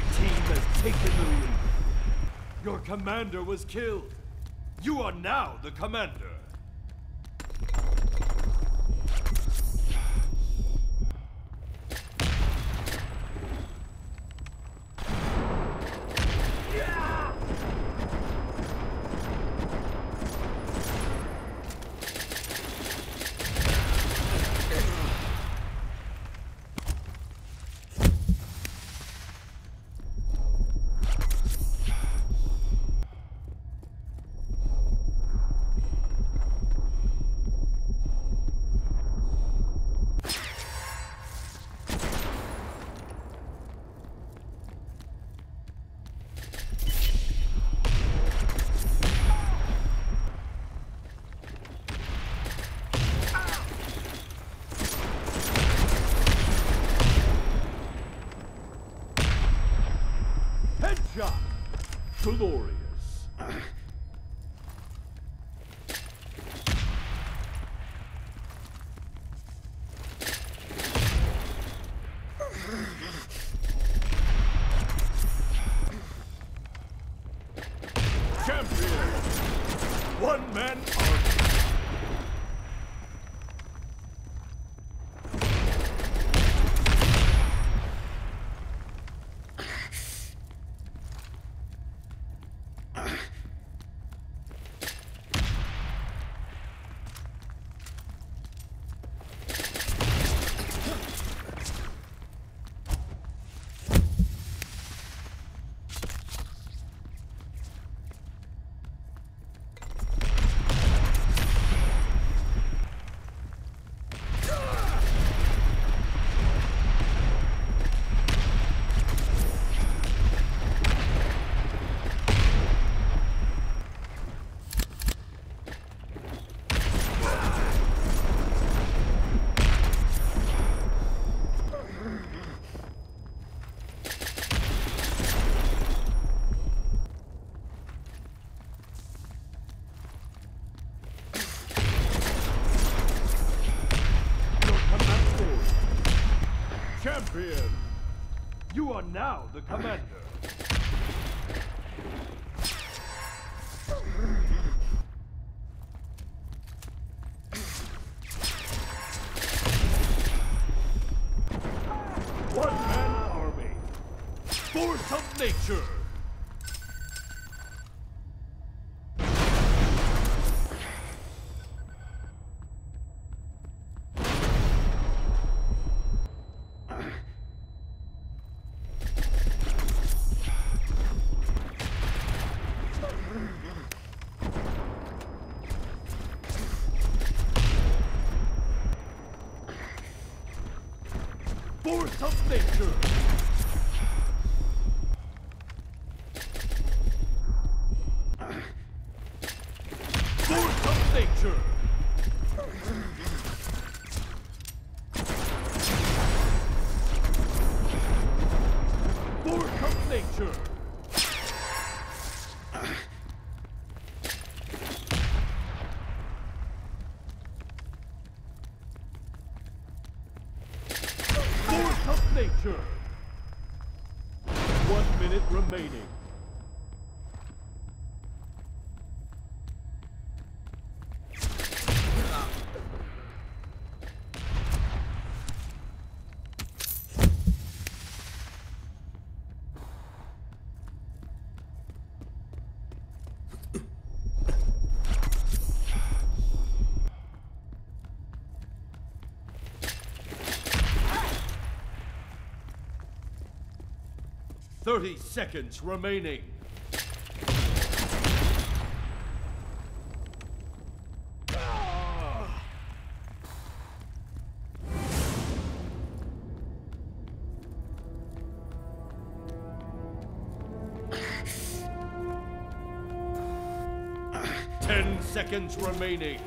team has taken the lead. Your commander was killed. You are now the commander. Glorious. Champion! One man army. Your command Champion! You are now the commander. One man army. Force of nature. Force of nature. Force of nature. Force of nature. Force of nature. One minute remaining. Thirty seconds remaining. Ten seconds remaining.